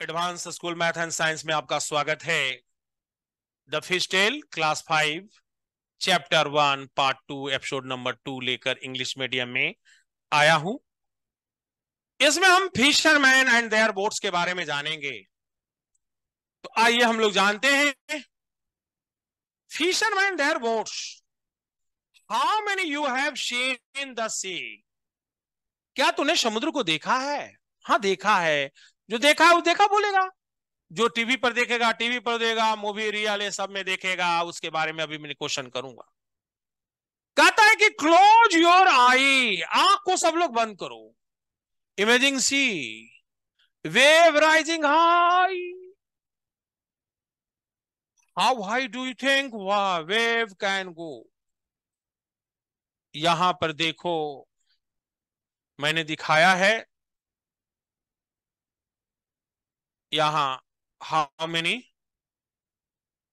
Advance school math and science में आपका स्वागत है। The fish tail, class five, chapter one, part two, episode number two लेकर English medium में आया हूँ। इसमें हम फिशरमैन एंड देयर बोट्स के बारे में जानेंगे। तो आइए हम लोग जानते हैं fisherman their boats how many you have seen the sea क्या तूने समुद्र को देखा है? हाँ देखा है। जो देखा वो देखा बोलेगा। जो टीवी पर देखेगा, टीवी पर देगा मूवी रियल सब में देखेगा, उसके बारे में अभी मैं क्वेश्चन करूँगा। कहता है कि क्लोज योर आई आँख को सब लोग बंद करो। Imaging sea wave rising high how high do you think wave can go यहाँ पर देखो, मैंने दिखाया है यहाँ हाउ मेनी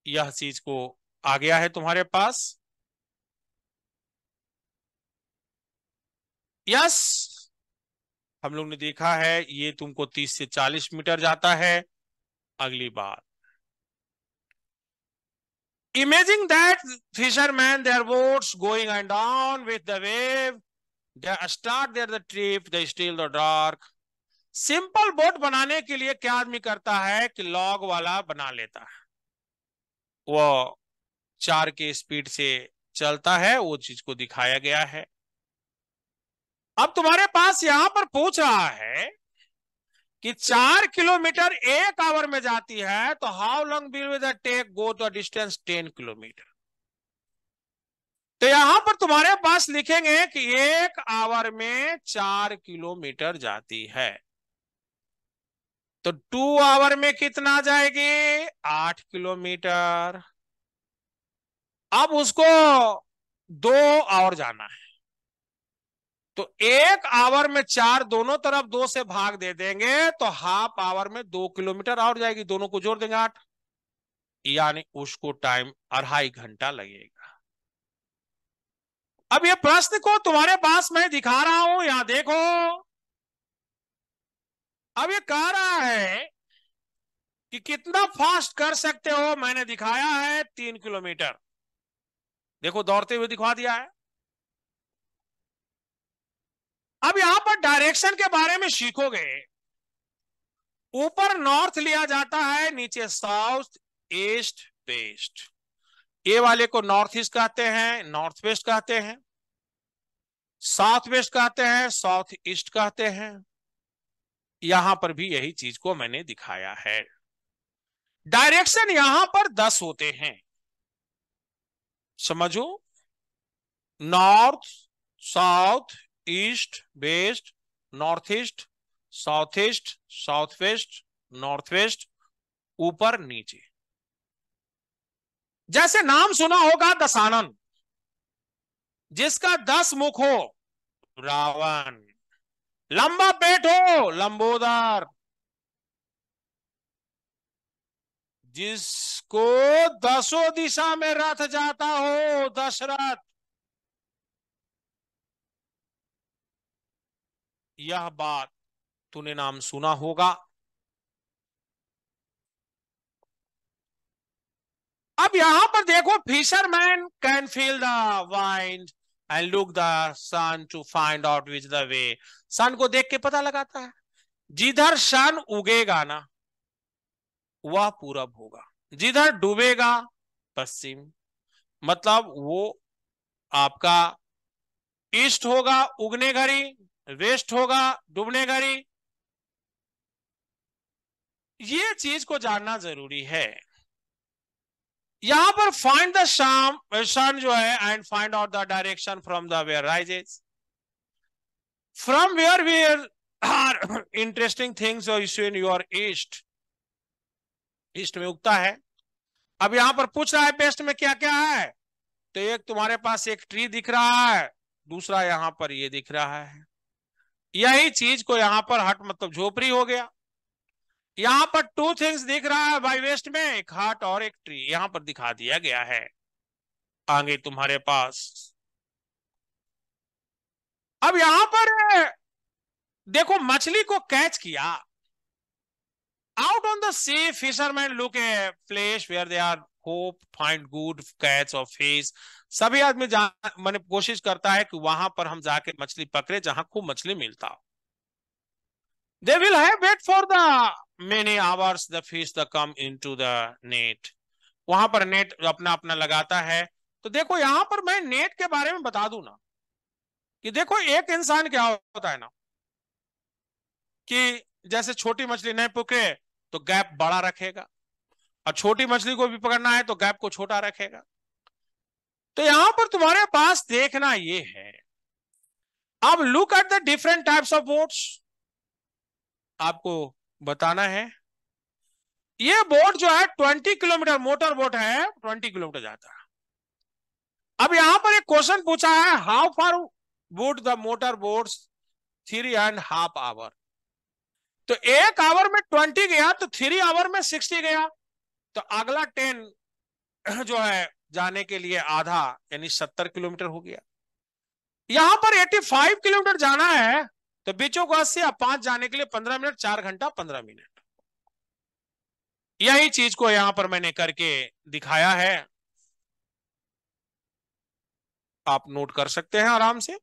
यह चीज़ को आ गया है तुम्हारे पास? यस हम लोग ने देखा है, ये तुमको 30 से 40 मीटर जाता है। अगली बात। Imaging that fisherman their boats going and on with the wave they start their the trip they still the dark simple boat बनाने के लिए क्या आदमी करता है कि लॉग वाला बना लेता है? वो चार के स्पीड से चलता है, वो चीज़ को दिखाया गया है। अब तुम्हारे पास यहाँ पर पूछ रहा है कि चार किलोमीटर एक आवर में जाती है तो how long will with take go to distance ten kilometre? तो यहाँ पर तुम्हारे पास लिखेंगे कि एक आवर में चार किलोमीटर जाती है। तो टू आवर में कितना जाएगी? आठ किलोमीटर। अब उसको दो आवर जाना है। तो एक आवर में चार दोनों तरफ़ दो से भाग दे देंगे तो हाफ़ आवर में दो किलोमीटर और जाएगी। दोनों को जोड़ देंगे आठ। यानी उसको टाइम अढ़ाई घंटा लगेगा। अब ये प्रश्न को तुम्हारे पास मैं दिखा रहा हूँ, यहाँ देखो। अब ये कह रहा है कि कितना फास्ट कर सकते हो? मैंने दिखाया है तीन किलोमीटर। देखो, दौड़ते हुए दिखा दिया है। अब यहाँ पर डायरेक्शन के बारे में सीखोगे। ऊपर नॉर्थ लिया जाता है, नीचे साउथ ईस्ट वेस्ट ए वाले को नॉर्थ ईस्ट कहते हैं नॉर्थ वेस्ट कहते हैं। साउथ वेस्ट कहते हैं साउथ ईस्ट कहते हैं। यहाँ पर भी यही चीज़ को मैंने दिखाया है। डायरेक्शन यहाँ पर दस होते हैं। समझो? North south east west north east south east south west north west ऊपर, नीचे। जैसे नाम सुना होगा दसानन जिसका दस मुख हो, रावण। लंबा पेट हो, लंबोदर। जिसको दसों दिशा में रथ जाता हो, दशरथ। यह बात तूने नाम सुना होगा। अब यहाँ पर देखो fisherman can feel the wind and look the sun to find out which the way sun को देख के पता लगाता है। जिधर सन उगेगा ना, वह पूरब होगा। जिधर डूबेगा, पश्चिम। मतलब वो आपका ईस्ट होगा, उगने घड़ी, वेस्ट होगा, डूबने घड़ी। ये चीज़ को जानना ज़रूरी है। यहाँ पर फाइंड द शाम सन जो है and find out the direction from the where rises from where where are interesting things issue in your east east में उगता है. अब यहाँ पर पूछ रहा है बेस्ट में क्या क्या है? तो एक तुम्हारे पास एक ट्री दिख रहा है, दूसरा यहाँ पर ये दिख रहा है. यही चीज़ को यहाँ पर हट मतलब झोपड़ी हो गया. यहाँ पर टू थिंग्स दिख रहा है बाई वेस्ट में, एक हार्ट और एक ट्री यहाँ पर दिखा दिया गया है। आगे तुम्हारे पास। अब यहाँ पर, देखो मछली को कैच किया। Out on the sea fisherman look a place where they are hope find good catch और फ़िश सभी आदमी मैंने कोशिश करता है कि वहाँ पर हम जाके मछली पकड़े जहाँ खूब मछली मिलता they will have wait for the many hours the fish the come into the net वहाँ पर नेट अपना अपना लगाता है। तो देखो यहाँ पर मैं नेट के बारे में बता दू ना, कि देखो एक इंसान क्या होता है ना, कि जैसे छोटी मछली नहीं पकड़े तो गैप बड़ा रखेगा, और छोटी मछली को भी पकड़ना है तो गैप को छोटा रखेगा। तो यहाँ पर तुम्हारे पास देखना ये है, अब look at the different types of boats आपको बताना है। ये बोट जो है ट्वेंटी किलोमीटर, मोटर बोट है, ट्वेंटी किलोमीटर जाता है। अब यहाँ पर एक क्वेश्चन पूछा है how far would the motor boat three and half hour तो एक आवर में ट्वेंटी गया तो थ्री आवर में सिक्सटी गया। तो अगला टेन जो है, जाने के लिए आधा, यानी सत्तर किलोमीटर हो गया। यहाँ पर एटी फाइव किलोमीटर जाना है तो बीचों अस्सी या पाँच जाने के लिए पंद्रह मिनट, चार घंटा, पंद्रह मिनट। यही चीज़ को यहाँ पर मैंने करके दिखाया है। आप नोट कर सकते हैं आराम से।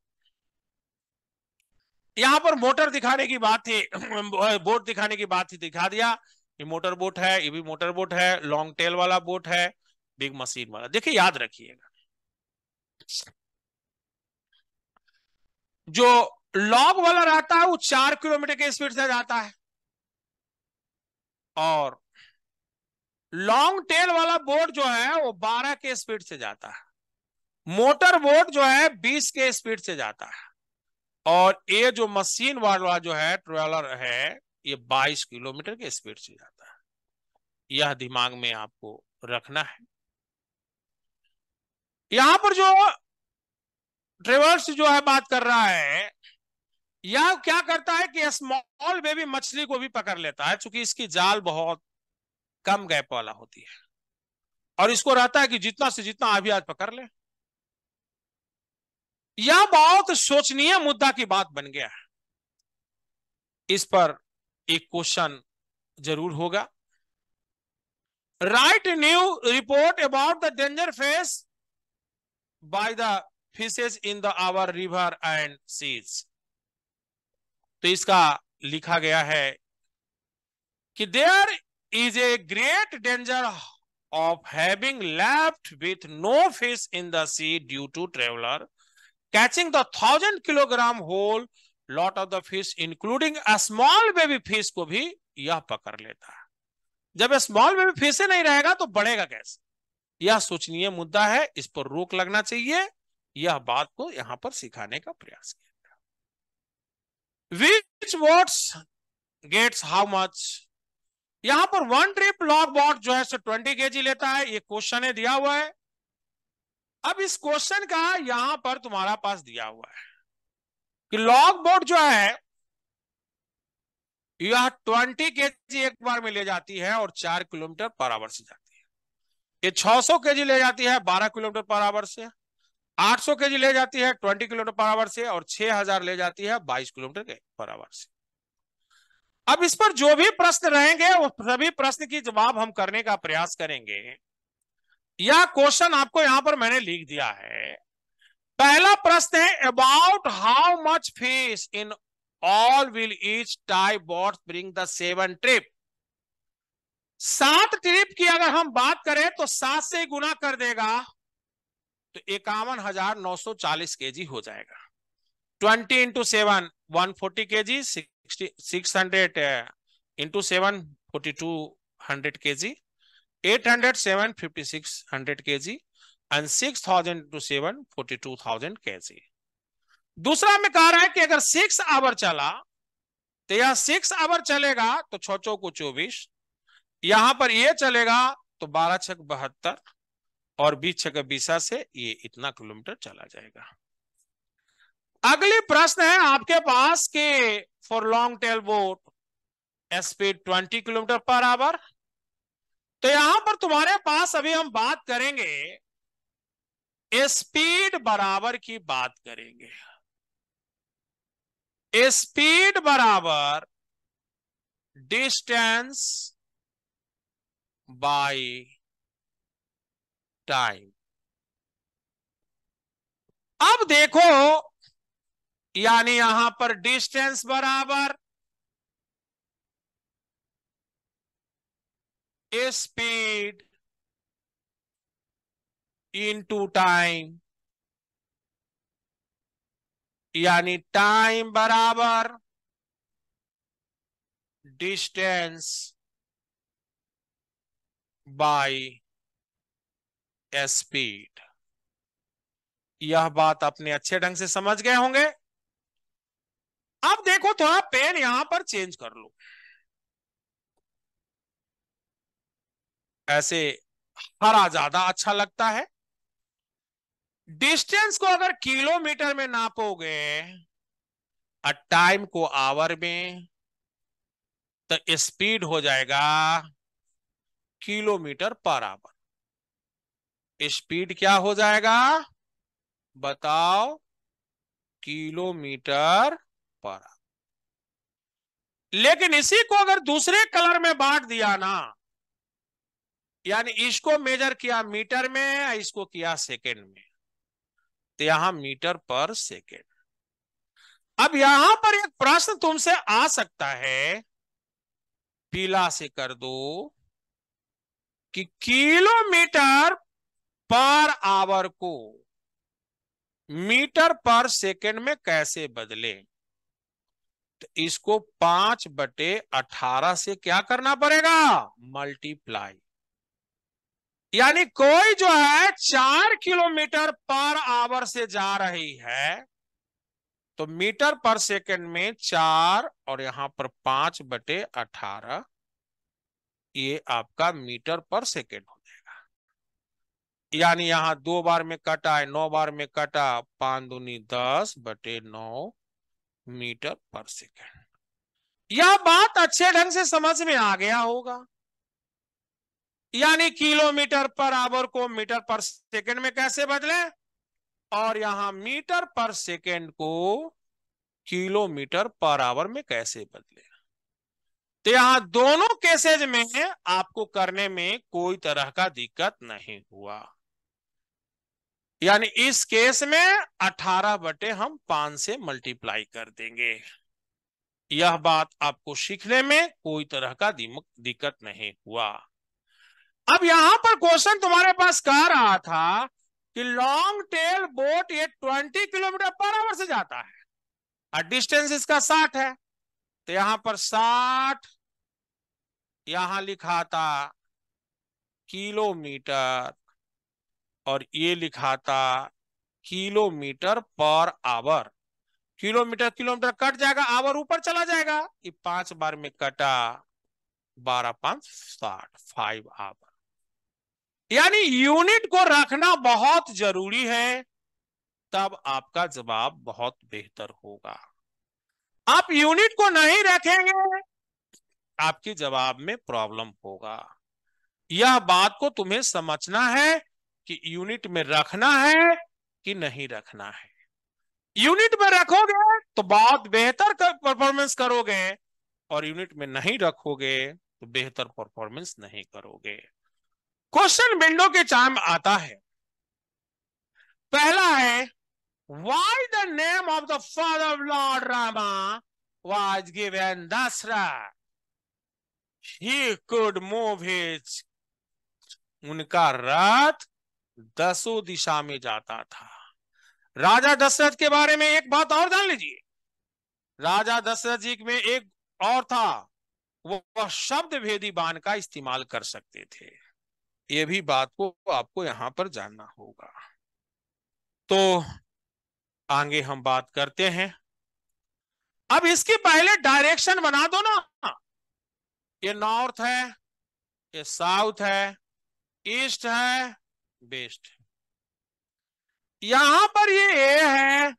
यहाँ पर मोटर दिखाने की बात थी, बोट दिखाने की बात थी, दिखा दिया। ये मोटर बोट है, ये भी मोटर बोट है, लॉन्ग टेल वाला बोट है, बिग मशीन वाला। देखिए, याद रखिएगा। जो लॉग वाला रहता है, वो चार किलोमीटर के स्पीड से जाता है। और लॉन्ग टेल वाला बोट जो है, वो बारह के स्पीड से जाता है। मोटर बोट जो है, बीस के स्पीड से जाता है। और ये जो मशीन वाला जो है, ट्रेलर है, ये 22 किलोमीटर के स्पीड से जाता है। यह दिमाग में आपको रखना है। यहाँ पर जो ट्रेवर्स जो है, बात कर रहा है यह क्या करता है कि स्मॉल बेबी मछली को भी पकड़ लेता है क्योंकि इसकी जाल बहुत कम गैप वाला होती है। और इसको रहता है कि जितना से जितना अभी आज पकड़ ले। यह बहुत शोचनीय मुद्दा की बात बन गया है। इस पर एक क्वेश्चन ज़रूर होगा। Write new report about the danger face by the fishes in the our river and seas तो इसका लिखा गया है कि there is a great danger of having left with no fish in the sea due to traveller catching the thousand kilogram whole lot of the fish, including a small baby fish को भी यह पकड़ लेता है। जब small baby fish नहीं रहेगा तो बढ़ेगा कैसे? यह सोचनीय मुद्दा है, इस पर रोक लगना चाहिए। यह बात को यहाँ पर सिखाने का प्रयास किया। Which what's gets how much यहाँ पर वन ट्रिप लॉग बॉट जो है सो ट्वेंटी के लेता है, ये क्वेश्चन है दिया हुआ है। अब इस क्वेश्चन का यहाँ पर तुम्हारा पास दिया हुआ है कि लॉग बोर्ड जो है, यह ट्वेंटी के जी एक बार में ले जाती है और चार किलोमीटर पर आवर से जाती है। ये 600 के जी ले जाती है, बारह किलोमीटर पर आवर से। 800 के जी ले जाती है, ट्वेंटी किलोमीटर पर आवर से और 6000 ले जाती है बाईस किलोमीटर के पर आवर से। अब इस पर जो भी प्रश्न रहेंगे, वो सभी प्रश्न की जवाब हम करने का प्रयास करेंगे। यह क्वेश्चन आपको यहाँ पर मैंने लिख दिया है। पहला प्रश्न है about how much fish in all will each type boat bring the seven trip सात ट्रिप की अगर हम बात करें तो सात से गुना कर देगा। तो इक्यावन हज़ार नौ सौ चालीस के जी हो जाएगा। Twenty into seven, one forty K G six hundred into seven, forty two hundred K G 800 7 5600 kg and 6000 to 7 42000 kg दूसरा में कह रहा है कि अगर सिक्स आवर चला तो यह सिक्स आवर चलेगा तो छो चौ को चौबीस। यहाँ पर यह चलेगा तो बारह छक बहत्तर। और बीस छक बीसा से ये इतना किलोमीटर चला जाएगा। अगली प्रश्न है आपके पास के for long tail boat speed twenty kilometre per hour तो यहाँ पर तुम्हारे पास अभी हम बात करेंगे स्पीड बराबर की बात करेंगे। स्पीड बराबर डिस्टेंस बाय टाइम अब देखो, यानी यहाँ पर डिस्टेंस बराबर स्पीड इनटू टाइम यानी टाइम बराबर डिस्टेंस बाय स्पीड यह बात अपने अच्छे ढंग से समझ गए होंगे? अब देखो थोड़ा पेन यहाँ पर चेंज कर लो। ऐसे हरा ज़्यादा अच्छा लगता है। डिस्टेंस को अगर किलोमीटर में नापोगे और टाइम को आवर में तो स्पीड हो जाएगा किलोमीटर पर आवर। स्पीड क्या हो जाएगा? बताओ किलोमीटर पर। लेकिन इसी को अगर दूसरे कलर में बांट दिया ना, यानी इसको मेजर किया मीटर में या इसको किया सेकेंड में तो यहाँ मीटर पर सेकेंड। अब यहाँ पर एक प्रश्न तुमसे आ सकता है, पीला से कर दो कि किलोमीटर पर आवर को मीटर पर सेकेंड में कैसे बदले? तो इसको पाँच बटे अठारह से क्या करना पड़ेगा? मल्टीप्लाई। यानी कोई जो है चार किलोमीटर पर आवर से जा रही है तो मीटर पर सेकंड में चार और यहाँ पर पाँच बटे अठारह, ये आपका मीटर पर सेकंड। यानी यहाँ दो बार में कटा है, नौ बार में कटा, पाँच दूनी दस बटे नौ मीटर पर सेकेंड। यह बात अच्छे ढंग से समझ में आ गया होगा। यानी किलोमीटर पर आवर को मीटर पर सेकेंड में कैसे बदले? और यहाँ मीटर पर सेकेंड को किलोमीटर पर आवर में कैसे बदले? तो यहाँ दोनों केसेज में आपको करने में कोई तरह का दिक्कत नहीं हुआ। यानी इस केस में 18 बटे हम पाँच से मल्टीप्लाई कर देंगे। यह बात आपको सीखने में कोई तरह का दिक्कत नहीं हुआ। अब यहाँ पर क्वेश्चन तुम्हारे पास कह रहा था कि लॉन्ग टेल बोट ये 20 किलोमीटर पर आवर से जाता है। और डिस्टेंस इसका 60 है। तो यहाँ पर 60 यहाँ लिखा था किलोमीटर और ये लिखा था kilometre per hour. Kilometre kilometre cut जाएगा, आवर ऊपर चला जाएगा। ये पाँच बार में कटा, बारह, पाँच, साठ फाइव आवर। यानी यूनिट को रखना बहुत ज़रूरी है, तब आपका जवाब बहुत बेहतर होगा। आप यूनिट को नहीं रखेंगे, आपके जवाब में प्रॉब्लम होगा। यह बात को तुम्हें समझना है कि यूनिट में रखना है कि नहीं रखना है। यूनिट में रखोगे तो बहुत बेहतर परफॉर्मेंस करोगे और यूनिट में नहीं रखोगे तो बेहतर परफॉर्मेंस नहीं करोगे। क्वेश्चन विंडो के चाम आता है। पहला है why the name of the father of lord Rama was given Dasharatha he could move his उनका रथ दसों दिशा में जाता था। राजा दशरथ के बारे में एक बात और जान लीजिए। राजा दशरथ जी में एक और था वो शब्द भेदी बाण का इस्तेमाल कर सकते थे। ये भी बात को आपको यहाँ पर जानना होगा। तो आगे हम बात करते हैं। अब इसके पहले डायरेक्शन बना दो ना। ये नॉर्थ है, ये साउथ है ईस्ट है वेस्ट है यहाँ पर ये ए है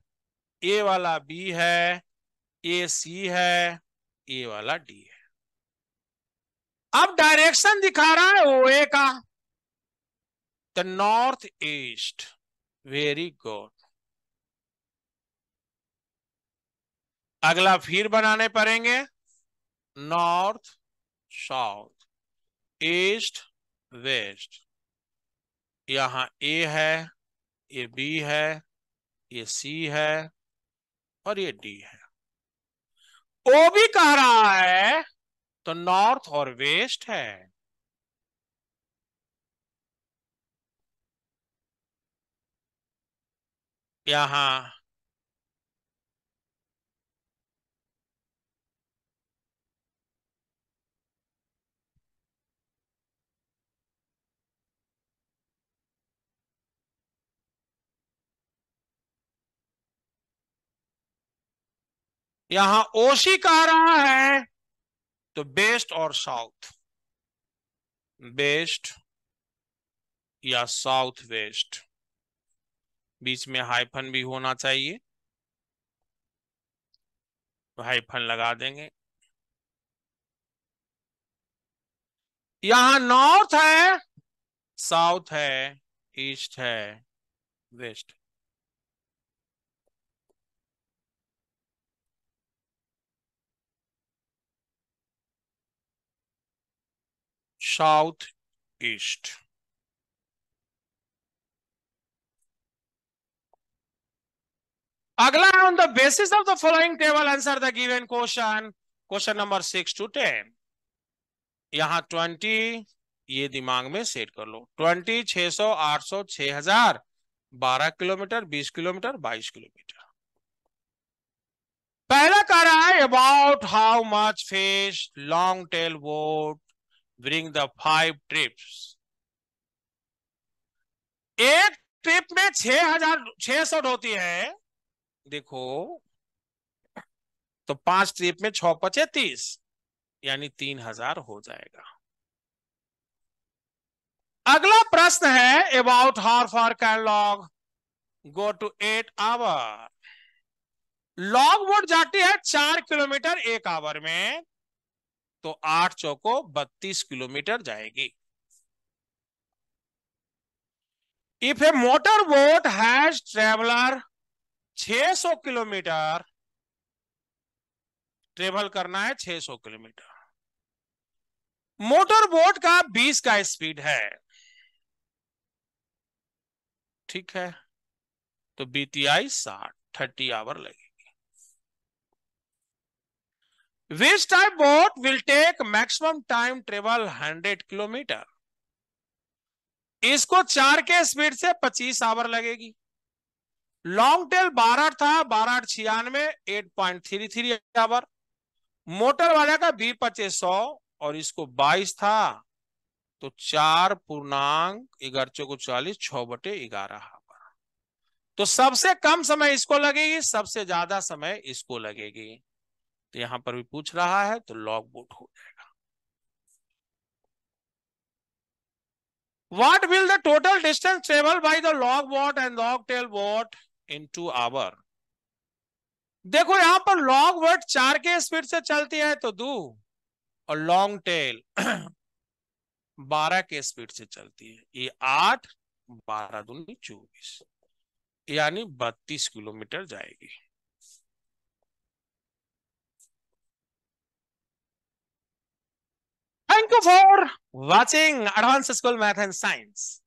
ए वाला बी है ए सी है ए वाला डी है। अब डायरेक्शन दिखा रहा है ओ ए का। The north east very good अगला फिर बनाने पड़ेंगे। नॉर्थ साउथ ईस्ट वेस्ट यहाँ ए है, ये बी है, ये सी है और ये डी है। ओ भी कह रहा है तो नॉर्थ और वेस्ट है। यहाँ यहाँ ओशी कह रहा है तो बेस्ट और साउथ। बेस्ट या साउथ वेस्ट। बीच में हाइफन भी होना चाहिए। हाइफन लगा देंगे। यहाँ नॉर्थ है, साउथ है, ईस्ट है, वेस्ट। ईस्ट अगला on the basis of the following table answer the given question question number six to ten यहाँ ट्वेंटी ये दिमाग में सेट कर लो. ट्वेंटी छह सौ, आठ सौ, छह हज़ार. बारह किलोमीटर, बीस किलोमीटर, बाईस किलोमीटर. पहला कह रहा है about how much fish long tail boat bring the five trips एक ट्रिप में छह हज़ार, छह सौ होती है। देखो तो पाँच ट्रिप में छ पचे तीस, यानी तीन हज़ार हो जाएगा। अगला प्रश्न है about how far can long go to eight hour long boat जाती है चार किलोमीटर एक आवर में। तो आठ चौको बत्तीस किलोमीटर जाएगी। If a motor boat has traveller 600 kilometre travel करना है 600 किलोमीटर। मोटर बोट का 20 का स्पीड है। ठीक है? तो बीटीआई साठ थर्टी आवर लगेगी। Which type boat will take maximum time travel 100 kilometre इसको चार के स्पीड से 25 आवर लगेगी। लॉन्ग टेल बारह था, बारह छियानवे eight point three three hour motor वाले का बी पच्चीस सौ और इसको बाईस था। तो चार पूर्णांक ग्यारह चौको चालीस छ बटे ग्यारह आवर तो सबसे कम समय इसको लगेगी, सबसे ज़्यादा समय इसको लगेगी। तो यहाँ पर भी पूछ रहा है तो लॉग बोट हो जाएगा। What will the total distance travel by the log boat and log tail boat in two hour? देखो, यहाँ पर लॉग बोट चार के स्पीड से चलती है तो दो और लॉन्ग टेल बारह के स्पीड से चलती है। ये आठ, बारह दूनी चौबीस, यानी बत्तीस किलोमीटर जाएगी। Thank you for watching Advanced School Math and Science.